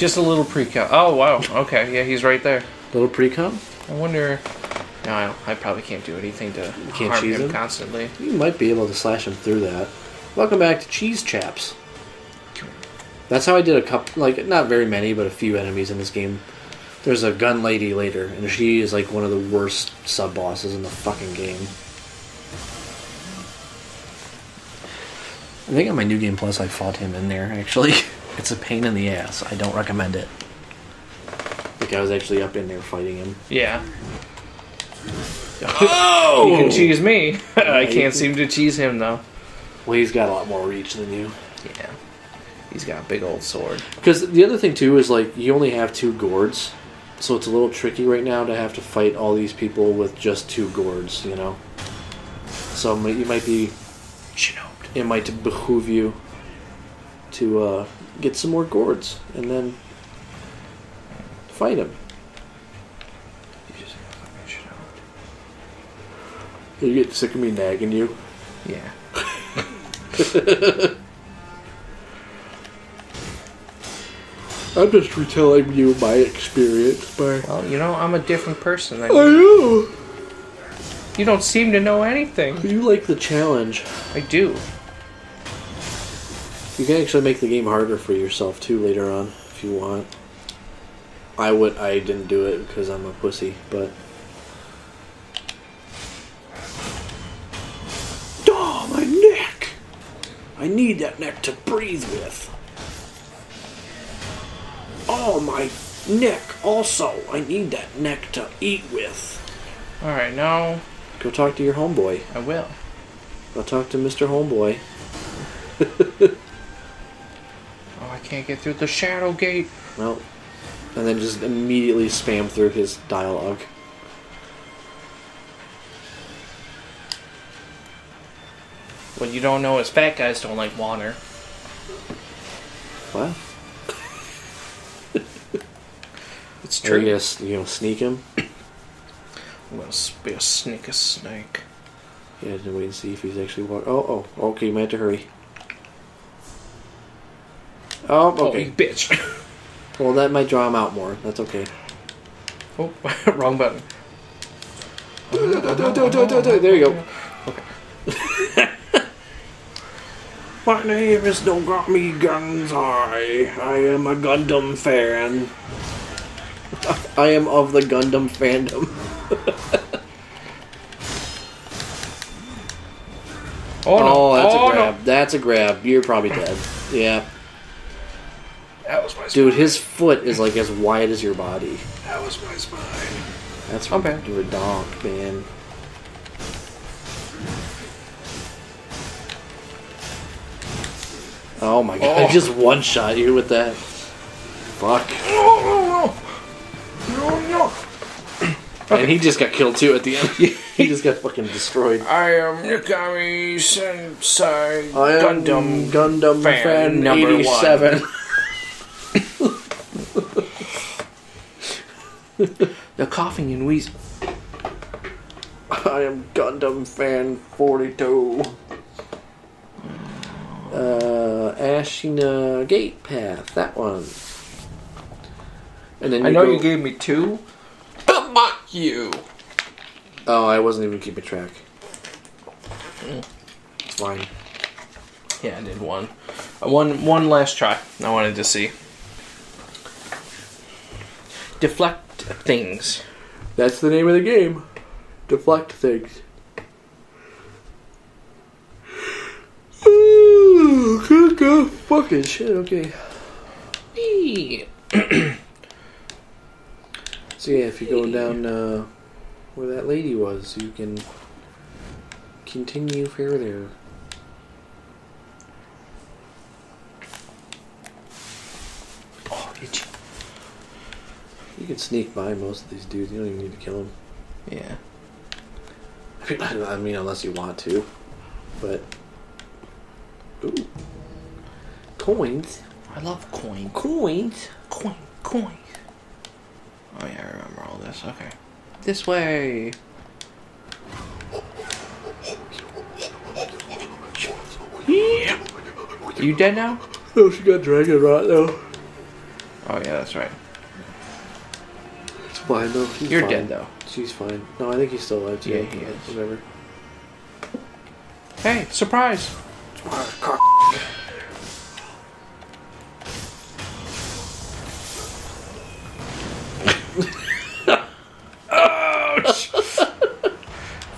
Just a little pre-cut. Oh wow. Okay, yeah, he's right there. Little pre-cum? I wonder. No, I, I probably can't do anything to can't harm cheese him him? constantly. You might be able to slash him through that. Welcome back to Cheese Chaps. That's how I did a couple, like, not very many, but a few enemies in this game. There's a gun lady later, and she is like one of the worst sub bosses in the fucking game. I think on my New Game Plus I fought him in there, actually. It's a pain in the ass. I don't recommend it. Like, I was actually up in there fighting him. Yeah. Oh! You can cheese me. I can't can- seem to cheese him though. Well, he's got a lot more reach than you. Yeah. He's got a big old sword. Because the other thing too is like you only have two gourds, so it's a little tricky right now to have to fight all these people with just two gourds. You know, so mi- you might be it might behoove you to uh, get some more gourds and then fight him. You get sick of me nagging you. Yeah. I'm just retelling you my experience, but Well, you know, I'm a different person than I you. know You don't seem to know anything. you like the challenge. I do. You can actually make the game harder for yourself too later on if you want. I would. I didn't do it because I'm a pussy, but. Oh, my neck! I need that neck to breathe with. Oh, my neck also. I need that neck to eat with. Alright, now Go talk to your homeboy. I will. Go talk to Mr. Homeboy. Can't get through the shadow gate. Well, and then just immediately spam through his dialogue. What you don't know is fat guys don't like water. What? It's Are you true. gonna, you gonna sneak him? I'm gonna be a sneak a snake. Yeah, to wait and see if he's actually walk. Oh, oh, okay, you might have to hurry. Oh, Oh, okay. you bitch. Well, that might draw him out more. That's okay. oh, wrong button. There you go. Okay. My name is Nogami Gunzai. I am a Gundam fan. I am of the Gundam fandom. Oh no! Oh, that's oh, a grab. No. That's a grab. You're probably dead. Yeah. That was my Dude, his foot is like as wide as your body. That was my spine. That's Okay. redonk, man. Oh my god, Oh. I just one shot you with that. Fuck. No, no, no, no. And he just got killed too at the end. he just got fucking destroyed. I am Nikami Sensei I am Gundam. Gundam fan fan, number 87. The coughing and wheezing. I am Gundam fan 42. Uh, Ashina Gate Path, that one. And then I know go- you gave me two, but not you. Oh, I wasn't even keeping track. It's fine. Yeah, I did one. Uh, One one last try. I wanted to see. Deflect things. That's the name of the game. Deflect things. Ooh, Good God, fucking shit. Okay. So yeah, if you're going down uh, where that lady was, you can continue further. You can sneak by most of these dudes. You don't even need to kill them. Yeah. I mean, unless you want to. But ooh, coins, I love coins. coins. Coin. Coin. Oh yeah, I remember all this. Okay. This way. Yeah. You dead now? Oh, she got dragon rot though. Oh yeah, that's right. It's fine though. He's You're fine. dead though. She's fine. No, I think he's still alive too. Yeah, he is. Whatever. Hey, surprise! Ah, Ouch!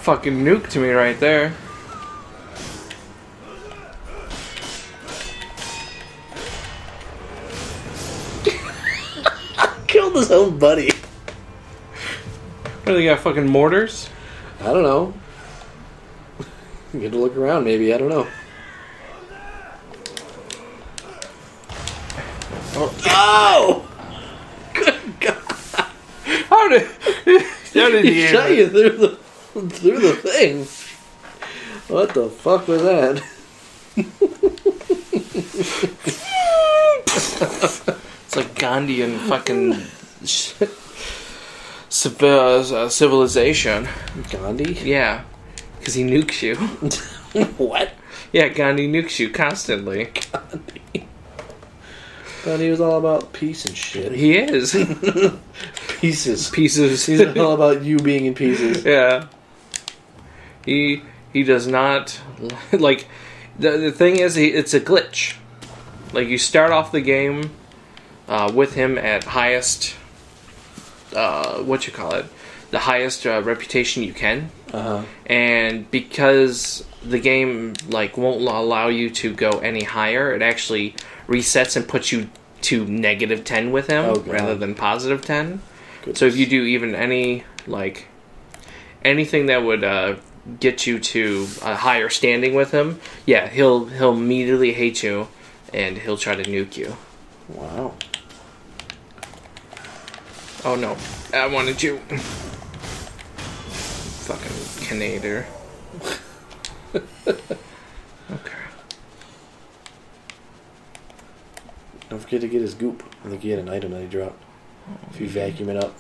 Fucking nuke to me right there. Killed his own buddy. What they got? Fucking mortars? I don't know. You get to look around, maybe. I don't know. Oh! Good God! How did? How did He he? shot you through the through the thing. What the fuck was that? It's like Gandhian fucking civ- uh, civilization. Gandhi? Yeah, because he nukes you. what? Yeah, Gandhi nukes you constantly. Thought he was all about peace and shit. He is Pieces. pieces. He's all about you being in pieces. yeah. He he does not like the the thing is he, it's a glitch. Like you start off the game uh, with him at highest uh, what you call it, the highest uh, reputation you can. Uh huh. and because the game like won't allow you to go any higher it actually resets and puts you to negative 10 with him Oh, rather than positive 10 so if you do even any like anything that would uh, get you to a higher standing with him yeah he'll he'll immediately hate you and he'll try to nuke you Wow. Oh no i wanted you fucking canadier okay Don't forget to get his goop. I think he had an item that he dropped. If you vacuum it up.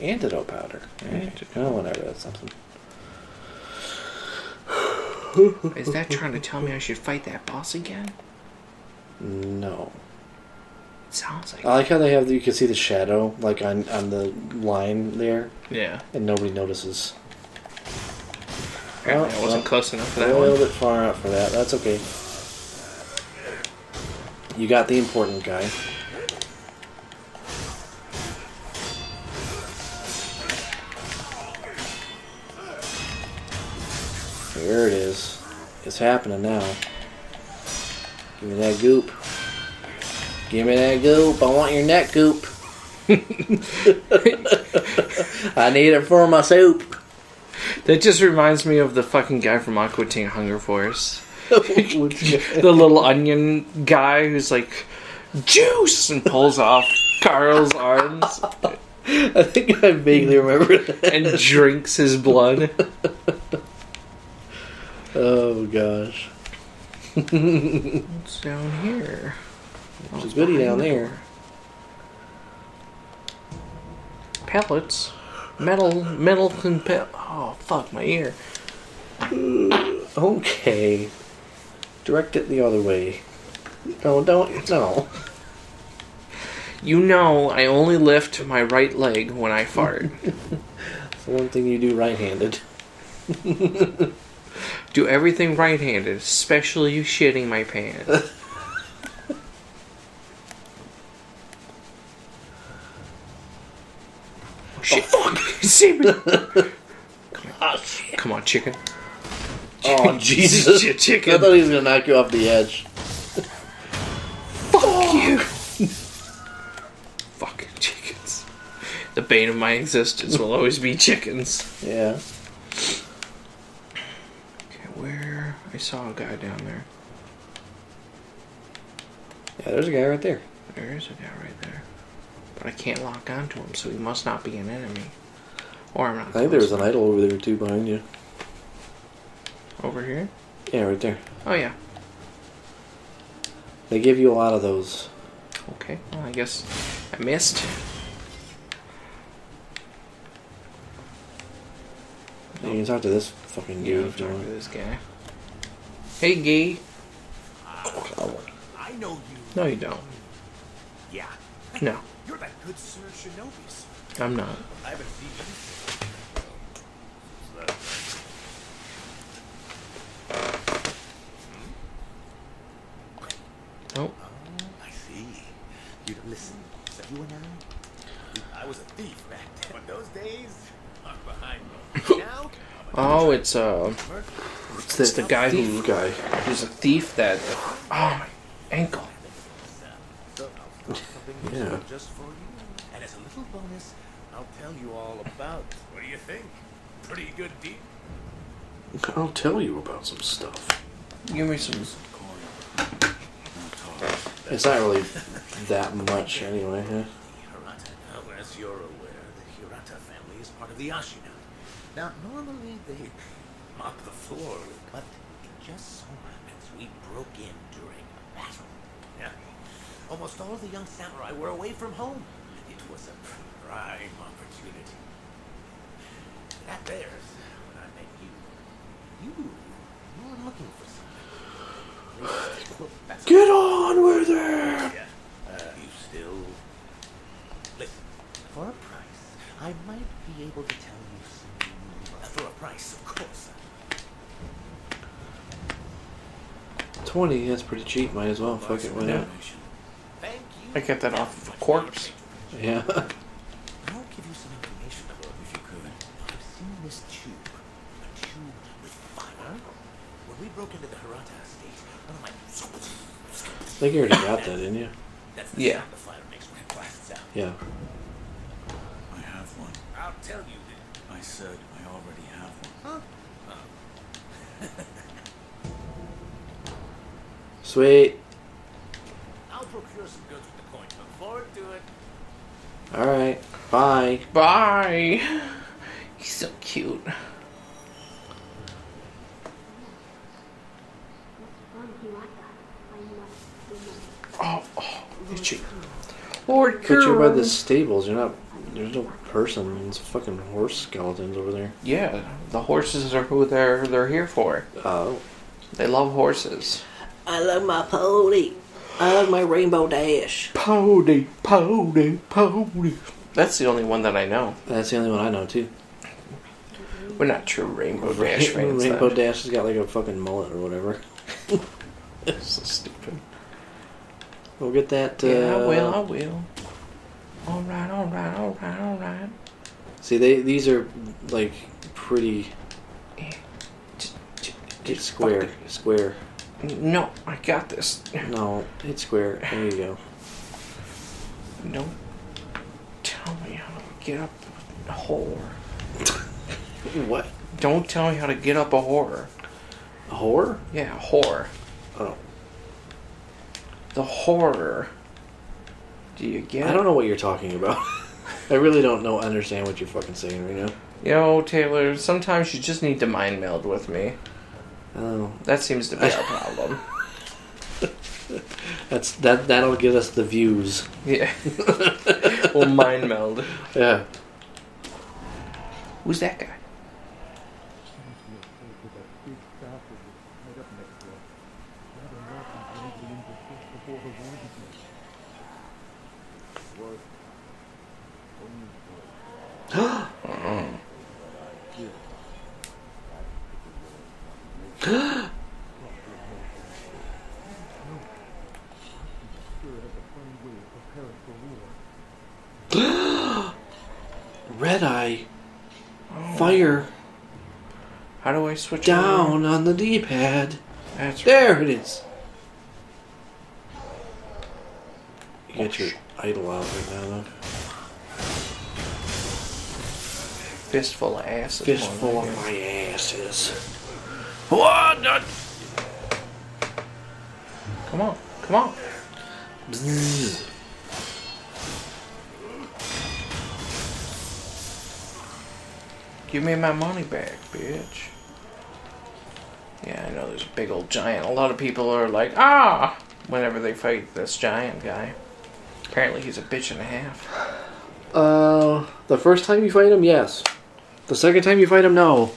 Antidote powder. Antidote. Oh, whatever. That's something. Is that trying to tell me I should fight that boss again? No. It sounds like. I like how they have. You can see the shadow, like on on the line there, yeah. and nobody notices. Apparently I Oh, wasn't well, close enough for that. A little one. bit far out for that. That's okay. You got the important guy. There it is. It's happening now. Give me that goop. Give me that goop. I want your neck goop. I need it for my soup. That just reminds me of the fucking guy from Aqua Teen Hunger Force. the The little onion guy who's like, juice! And pulls off Carl's arms I think I vaguely remember that. and drinks his blood. Oh gosh. What's down here? There's a goody down there. Pellets. Metal, metal pe- Oh, fuck, my ear. Okay. Direct it the other way. No, don't. No. You know, I only lift my right leg when I fart. It's the one thing you do right handed. Do everything right handed, especially you shitting my pants. oh, shit. fuck! See me! Come on, chicken. Oh, Jesus. Shit, I thought he was going to knock you off the edge. Fuck oh. you! Fucking chickens. The bane of my existence will always be chickens. Yeah. Okay, where? I saw a guy down there. Yeah, there's a guy right there. There is a guy right there. But I can't lock onto him, so he must not be an enemy. Or I'm not. I think there was an idol over there too behind you. Over here? Yeah, right there. Oh, yeah. They give you a lot of those. Okay, well, I guess I missed. You can talk to this fucking Yeah, dude I'll if you talk to this guy. Hey, gay. Oh, know you. No, you don't. Yeah. No, You're that good Sir Shinobi's. I'm not. I haven't seen you. Nope. Oh, I see. You listen. So you and I, I was a thief back then. But those days are behind me. Now, Oh, it's uh, It's, it's the guy who guy. He's a thief that. Oh my ankle. so I'll start something Yeah. just for you. And as a little bonus, I'll tell you all about. What do you think? Pretty good deal. I'll tell you about some stuff. Give me some. It's not really that much anyway. Yeah. Hirata. Uh, now, as you're aware, the Hirata family is part of the Ashina. Now, normally they mop the floor, but it just so happens we broke in during a battle. Yeah. Almost all the young samurai were away from home. It was a prime opportunity. That there's when I met you. You, you were looking for something. At least, that's Get on with it. yeah. Uh, you still listen for a price. I might be able to tell you some. For a price, of course. Twenty. That's pretty cheap. Might as well. Fuck it. Why not? I get that off of a corpse. Yeah. I'll give you some information about if you could. I've seen this tube, a tube with fire. When we broke into the Hirata estate, one of my I think you already got that, didn't you? that's the Yeah. the fire makes when it blasts out. Yeah. I have one. I'll tell you then. I said I already have one. Huh? Sweet. I'll procure some goods with the coin. Look forward to it. All right. Bye. Bye. He's so cute. Oh, itchy. Lord But you're by the stables. You're not. There's no person. It's fucking horse skeletons over there. Yeah, the horses are who they're they're here for. Oh. They love horses. I love my pony. I love my rainbow dash. Pony, pony, pony. That's the only one that I know. That's the only one I know too. We're not true Rainbow Dash fans. Rainbow then. Dash has got like a fucking mullet or whatever. It's so stupid. We'll get that. Uh, Yeah, I will. I will. All right, all right, all right, all right. See, they these are like pretty it's square. Square. No, I got this. No, it's square. There you go. Don't tell me how to get up a whore. What? Don't tell me how to get up a whore. A whore? Yeah, whore. Oh, The horror. Do you get I don't know what you're talking about. I really don't know. Understand what you're fucking saying right now. Yo, Taylor, sometimes you just need to mind meld with me. Oh, That seems to be our problem. that's that. That'll get us the views. Yeah. we'll mind meld. Yeah. Who's that guy? Red Eye. Fire How do I switch down over? on the D-pad. Right. There it is. Get your idol out right now, though. Fistful of acid. Fistful of my asses. What? the- Come on, come on. Bzzz. Give me my money back, bitch. Yeah, I know there's a big old giant. A lot of people are like, ah, whenever they fight this giant guy. Apparently he's a bitch and a half. Uh, the first time you fight him, yes. The second time you fight him, no.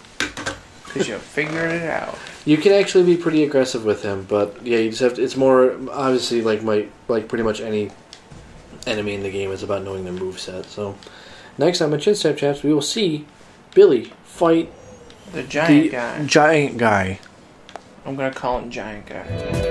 Because you figured it out. You can actually be pretty aggressive with him, but yeah, you just have to. It's more obviously like my like pretty much any enemy in the game is about knowing their move set. So next time on Chinstrap Chaps, we will see Billy fight The giant the guy. giant guy. I'm gonna call him giant guy.